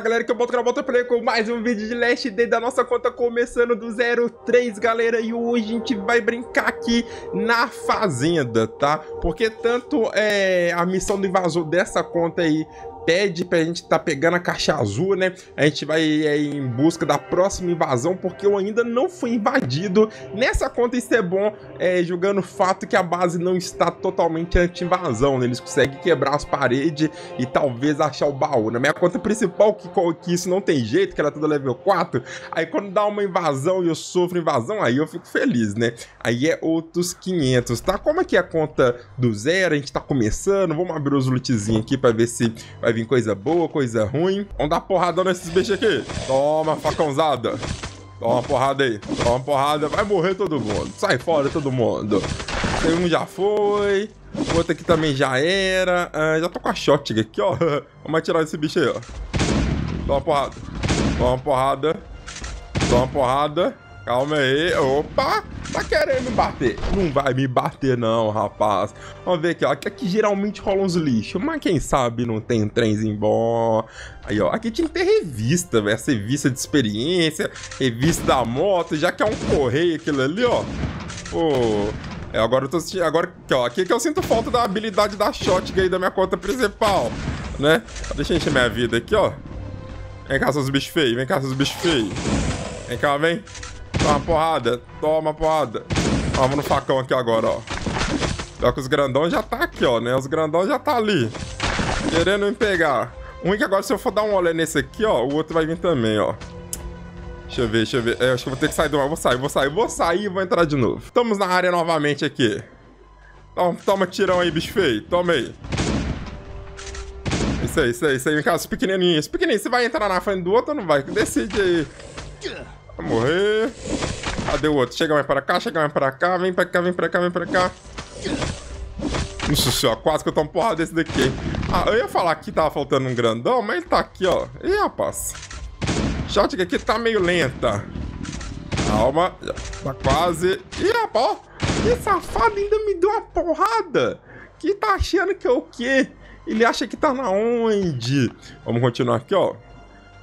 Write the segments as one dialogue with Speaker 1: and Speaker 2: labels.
Speaker 1: Fala galera, que eu boto na bota play com mais um vídeo de Last Day da nossa conta começando do 03, galera. E hoje a gente vai brincar aqui na fazenda, tá? Porque tanto é, a missão do invasor dessa conta aí pede pra gente tá pegando a caixa azul, né? A gente vai é, em busca da próxima invasão, porque eu ainda não fui invadido. Nessa conta isso é bom, é, julgando o fato que a base não está totalmente anti-invasão, né? Eles conseguem quebrar as paredes e talvez achar o baú. Na minha conta principal, que, que isso não tem jeito, que ela é toda level 4, aí quando dá uma invasão e eu sofro invasão, aí eu fico feliz, né? Aí é outros 500, tá? Como é que é a conta do zero? A gente tá começando, vamos abrir os lootzinhos aqui pra ver se vai vir coisa boa, coisa ruim. Vamos dar porrada nesses bichos aqui. Toma, facãozada. Toma uma porrada aí. Toma uma porrada. Vai morrer todo mundo. Sai fora todo mundo. Tem um já foi. O outro aqui também já era. Ah, já tô com a shot aqui, ó. Vamos atirar esse bicho aí, ó. Toma uma porrada. Toma uma porrada. Toma uma porrada. Calma aí. Opa! Tá querendo me bater? Não vai me bater não, rapaz. Vamos ver aqui, ó. Aqui, aqui geralmente rola uns lixos, mas quem sabe não tem um trenzinho bom. Aí, ó. Aqui tinha que ter revista, velho. Essa revista de experiência, revista da moto, já que é um correio aquilo ali, ó. Pô... É, agora eu tô sentindo. Agora, ó, aqui que eu sinto falta da habilidade da shotgun aí da minha conta principal, né? Deixa eu encher minha vida aqui, ó. Vem cá, seus bichos feios. Vem cá, seus bichos feios. Vem cá, vem. Toma porrada. Toma porrada. Vamos no facão aqui agora, ó. Só que os grandão já tá aqui, ó, né? Os grandão já tá ali. Querendo me pegar. Um que agora, se eu for dar um olé nesse aqui, ó, o outro vai vir também, ó. Deixa eu ver, deixa eu ver. É, acho que eu vou ter que sair do mar. Vou sair, vou sair, vou sair e vou entrar de novo. Estamos na área novamente aqui. Toma, toma tirão aí, bicho feio. Toma aí. Isso aí, isso aí, isso aí. Vem cá, os pequenininhos. Pequenininho, você vai entrar na frente do outro ou não vai? Decide aí. Vai morrer. Cadê o outro? Chega mais pra cá, chega mais pra cá. Vem pra cá, vem pra cá, vem pra cá. Nossa senhora, quase que eu tomo porrada desse daqui? Ah, eu ia falar que tava faltando um grandão, mas ele tá aqui, ó. Ih, rapaz. Shotgun aqui tá meio lenta. Calma. Tá quase. Ih, rapaz. Esse safado ainda me deu uma porrada. Que tá achando que é o quê? Ele acha que tá na onde? Vamos continuar aqui, ó.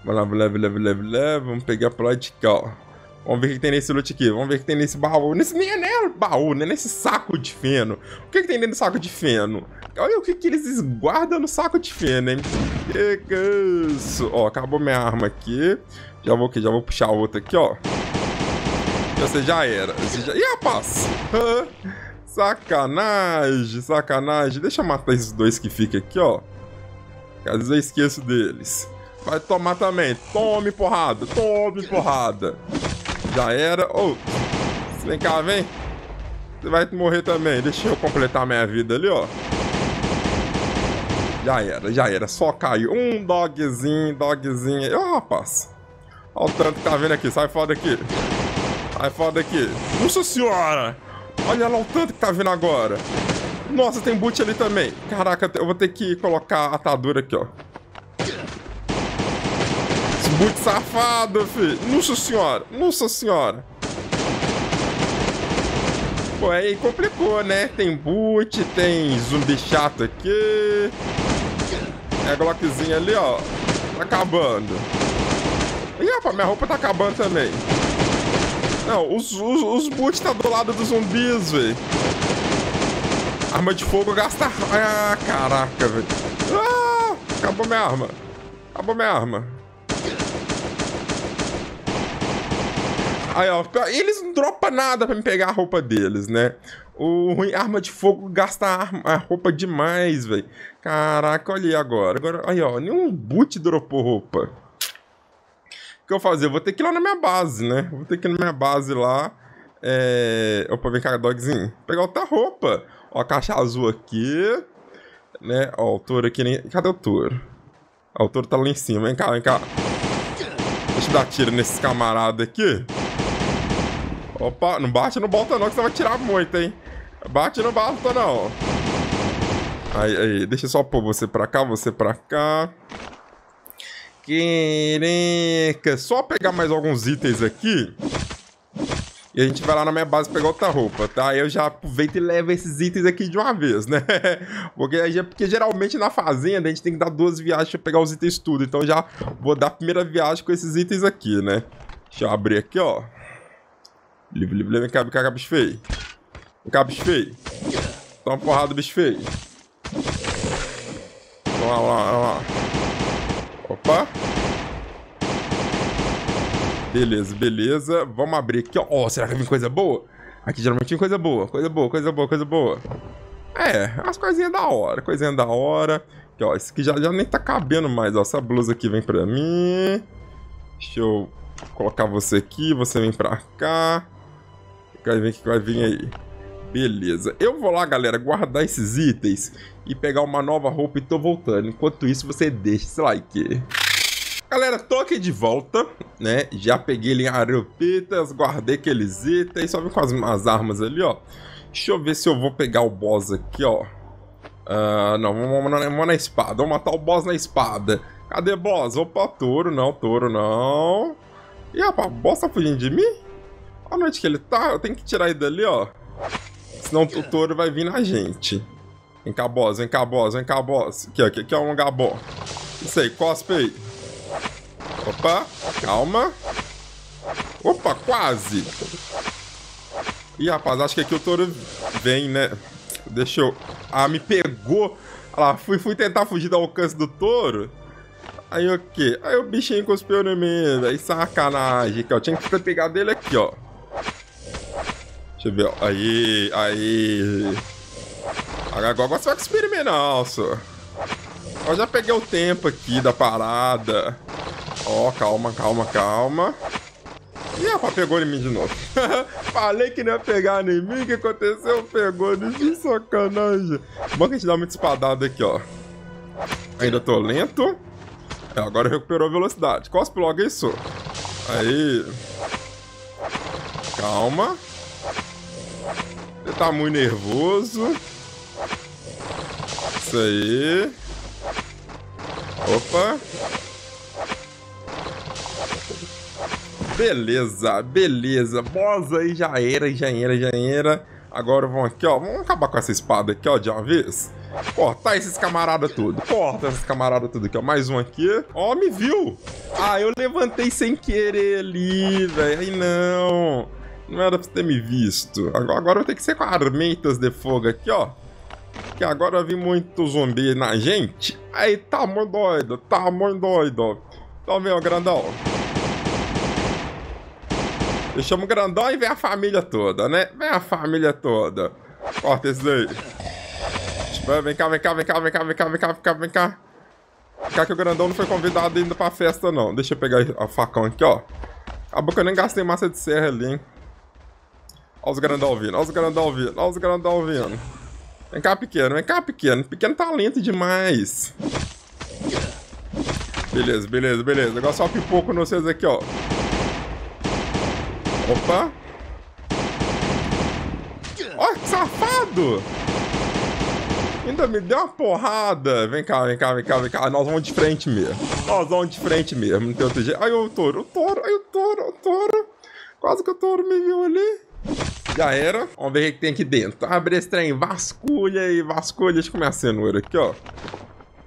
Speaker 1: Vamos lá, leve, leve, leve, leve. Vamos pegar pro lado de cá, ó. Vamos ver o que tem nesse loot aqui. Vamos ver o que tem nesse baú. Nesse nem é baú, né? Nesse saco de feno. O que, que tem dentro do saco de feno? Olha o que, que eles guardam no saco de feno, hein? Que isso? Ó, acabou minha arma aqui. Já vou já vou puxar outra aqui, ó. Você já era. Você já... Ih, rapaz! sacanagem, sacanagem. Deixa eu matar esses dois que ficam aqui, ó. Às vezes eu esqueço deles. Vai tomar também. Tome porrada. Tome porrada. Já era. Oh, vem cá, vem. Você vai morrer também. Deixa eu completar minha vida ali, ó. Já era, já era. Só caiu. Um dogzinho, dogzinho. Ô, oh, rapaz. Olha o tanto que tá vendo aqui. Sai fora daqui. Sai fora daqui. Nossa senhora. Olha lá o tanto que tá vindo agora. Nossa, tem boot ali também. Caraca, eu vou ter que colocar a atadura aqui, ó. Muito safado, filho. Nossa senhora. Nossa senhora. Pô, aí complicou, né? Tem boot, tem zumbi chato aqui. É a Glockzinha ali, ó. Tá acabando. Ih, rapaz, minha roupa tá acabando também. Não, os, os, os boot tá do lado dos zumbis, velho. Arma de fogo gasta... Ah, caraca, velho. Ah, acabou minha arma. Acabou minha arma. Aí, ó, eles não dropam nada pra me pegar a roupa deles, né? O arma de fogo gasta a, roupa demais, velho. Caraca, olha aí agora. Agora, aí, ó, nenhum boot dropou roupa. O que eu vou fazer? Eu vou ter que ir lá na minha base, né? Vou ter que ir na minha base lá. É... Opa, vem cá, dogzinho. Pegar outra roupa. Ó, caixa azul aqui. Né? Ó, o touro aqui. Nem... Cadê o touro? Ó, o touro tá lá em cima. Vem cá, vem cá. Deixa eu dar tiro nesses camaradas aqui. Opa, não bate no bolta não, que você vai tirar muito, hein? Bate no bolta não. Aí, aí, deixa eu só pôr você pra cá, você pra cá. Quereca. Só pegar mais alguns itens aqui. E a gente vai lá na minha base pegar outra roupa, tá? Aí eu já aproveito e levo esses itens aqui de uma vez, né? porque, porque geralmente na fazenda a gente tem que dar duas viagens pra pegar os itens tudo. Então já vou dar a primeira viagem com esses itens aqui, né? Deixa eu abrir aqui, ó. Livre, livre, vem cá, vem cá, bicho feio. Vem cá, bicho feio. Toma porrada, bicho feio. Vamos lá, vamos lá, vamos lá. Opa. Beleza, beleza. Vamos abrir aqui, ó. Oh, será que vem coisa boa? Aqui geralmente tem coisa boa, coisa boa, coisa boa, coisa boa. É, as coisinhas da hora, coisinha da hora. Aqui, ó, esse aqui já, já nem tá cabendo mais, ó. Essa blusa aqui vem pra mim. Deixa eu colocar você aqui, você vem pra cá. O vai vir, que vai vir aí? Beleza. Eu vou lá, galera, guardar esses itens e pegar uma nova roupa e tô voltando. Enquanto isso, você deixa esse like. Galera, tô aqui de volta, né? Já peguei ali aeropetas, guardei aqueles itens, só vim com as, as, armas ali, ó. Deixa eu ver se eu vou pegar o boss aqui, ó. Uh, não, vamos, vamos, vamos, na espada, vamos matar o boss na espada. Cadê boss? Opa, touro, não, touro, não. Ih, rapaz, o boss tá fugindo de mim? Olha onde que ele tá, eu tenho que tirar ele dali, ó. Senão o touro vai vir na gente. Vem cá, boss, vem cá, boss, vem cá, boss. Aqui, aqui, aqui é um bom. Isso aí, cospe aí. Opa, calma. Opa, quase. Ih, rapaz, acho que aqui o touro vem, né? Deixa eu... Ah, me pegou. Olha lá, fui, fui tentar fugir do alcance do touro. Aí o quê? Aí o bichinho cuspiu no mim, velho. Sacanagem. Aqui, ó. Tinha que ter pegado ele aqui, ó. Deixa eu ver. Aí, aí. Agora você vai não, senhor. Eu já peguei o tempo aqui da parada. Ó, oh, calma, calma, calma. Ih, rapaz, pegou em mim de novo. Falei que não ia pegar em mim, o que aconteceu? Pegou em mim, sacanagem. Bom que a gente dá muita espadada aqui, ó. Ainda tô lento. É, agora recuperou a velocidade. Cospe logo isso. Aí. Calma. Você tá muito nervoso. Isso aí. Opa. Beleza, beleza. Boss aí já era, já era, já era. Agora vamos aqui, ó. Vamos acabar com essa espada aqui, ó, de uma vez. Cortar esses camaradas tudo. Corta esses camaradas tudo aqui, ó. Mais um aqui. Ó, me viu. Ah, eu levantei sem querer ali, velho. Aí não. Não era pra você ter me visto. Agora, eu tenho que ser com armentas de fogo aqui, ó. Que agora vi muito zumbi na gente. Aí tá muito doido, tá muito doido. Então vem, ó, grandão. Chamo o grandão e vem a família toda, né? Vem a família toda. Corta esse daí. Vem cá, vem cá, vem cá, vem cá, vem cá, vem cá, vem cá, vem cá. Vem cá que o grandão não foi convidado ainda pra festa, não. Deixa eu pegar o facão aqui, ó. Acabou que eu nem gastei massa de serra ali, hein. Olha os grandão vindo, olha os grandão vindo, olha os grandão vindo. Vem cá, pequeno, vem cá, pequeno. Pequeno tá lento demais. Beleza, beleza, beleza. Agora só pipoco no vocês aqui, ó. Opa! Ó, que safado! Ainda me deu uma porrada. Vem cá, vem cá, vem cá, vem cá. Nós vamos de frente mesmo. Nós vamos de frente mesmo. Não tem outro jeito. Aí o touro, o touro, aí o touro, o touro. Quase que o touro me viu ali. Já era. Vamos ver o que tem aqui dentro. Abre esse trem, vasculha aí, vasculha. Deixa eu comer a cenoura aqui, ó.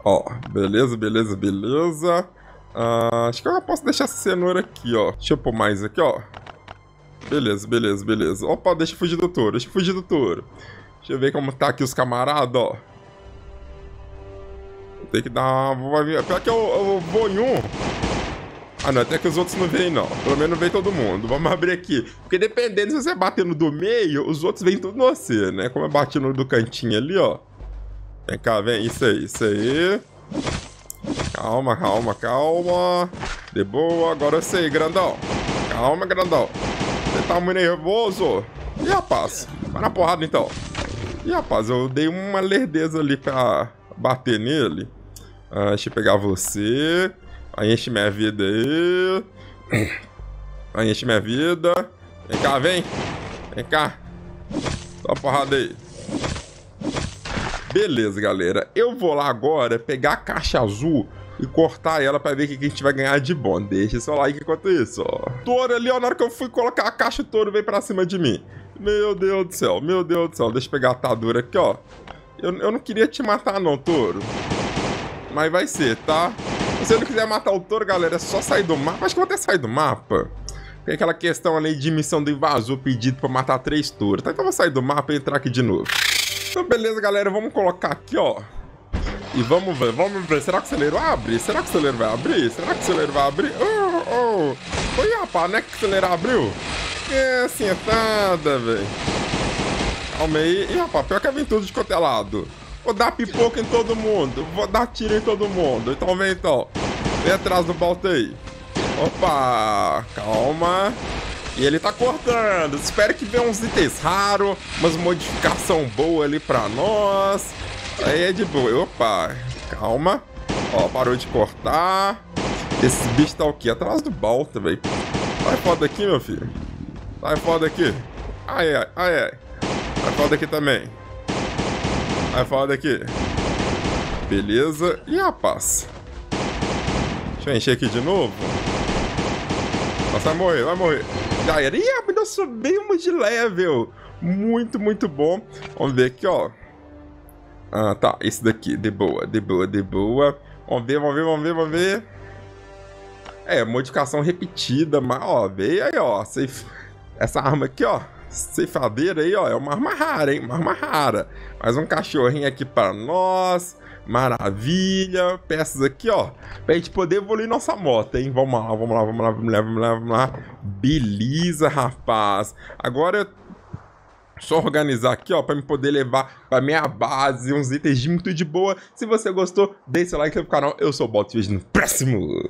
Speaker 1: Ó, beleza, beleza, beleza. Uh, acho que eu posso deixar essa cenoura aqui, ó. Deixa eu pôr mais aqui, ó. Beleza, beleza, beleza. Opa, deixa eu fugir do touro, deixa eu fugir do touro. Deixa eu ver como tá aqui os camaradas, ó. Tem que dar uma... Pior que eu, eu vou em um... Ah, não, até que os outros não vêm, não. Pelo menos vem todo mundo. Vamos abrir aqui. Porque dependendo se você bater no do meio, os outros vêm tudo no você, né? Como eu bati no do cantinho ali, ó. Vem cá, vem. Isso aí, isso aí. Calma, calma, calma. De boa. Agora eu sei, grandão. Calma, grandão. Você tá muito nervoso. E rapaz, vai na porrada então. E rapaz, eu dei uma lerdeza ali pra bater nele. Ah, deixa eu pegar você. Aí enche minha vida aí. Aí enche minha vida. Vem cá, vem. Vem cá. Dá uma porrada aí. Beleza, galera. Eu vou lá agora pegar a caixa azul e cortar ela pra ver o que a gente vai ganhar de bom. Deixa seu like enquanto isso, ó. Touro ali, ó, na hora que eu fui colocar a caixa, o touro veio pra cima de mim. Meu Deus do céu, meu Deus do céu. Deixa eu pegar a atadura aqui, ó. Eu, eu não queria te matar não, touro. Mas vai ser, tá? Se você não quiser matar o touro, galera, é só sair do mapa. Acho que eu vou até sair do mapa. Tem aquela questão ali de missão do invasor pedido pra matar três touros. Tá, então eu vou sair do mapa e entrar aqui de novo. Então, beleza, galera. Vamos colocar aqui, ó. E vamos ver, vamos ver. Será que o celeiro abre? Será que o celeiro vai abrir? Será que o celeiro vai abrir? Oh, oh. Oi, rapaz, né que o celeiro abriu? É, assim, é nada, velho. Calma aí. Ih, rapaz, pior que vem tudo de cotelado. Vou dar pipoca em todo mundo. Vou dar tiro em todo mundo. Então vem, então. Vem atrás do balto aí. Opa, calma. E ele tá cortando. Espero que venha uns itens raros, umas modificação boa ali pra nós. Aí é de boa. Opa, calma. Ó, parou de cortar. Esse bicho tá o quê? Atrás do balta, velho. Sai foda aqui, meu filho. Sai foda aqui. Ai, ai, ai, ai. Sai foda aqui também. Sai foda aqui. Beleza. E rapaz? Deixa eu encher aqui de novo. Nossa, vai morrer, vai morrer. Já era. Ih, subimos de level. Muito, muito bom. Vamos ver aqui, ó. Ah, tá. Esse daqui. De boa, de boa, de boa. Vamos ver, vamos ver, vamos ver, vamos ver. É, modificação repetida, mas, ó, veio aí, ó. Essa arma aqui, ó. Ceifadeira aí, ó. É uma arma rara, hein? Uma arma rara. Mais um cachorrinho aqui para nós. Maravilha. Peças aqui, ó. Pra gente poder evoluir nossa moto, hein? Vamos lá, vamos lá, vamos lá, vamos lá, vamos lá, vamos lá. Beleza, rapaz. Agora só organizar aqui, ó, para me poder levar para minha base uns itens de muito de boa. Se você gostou, deixe seu like no canal. Eu sou o e vejo no próximo.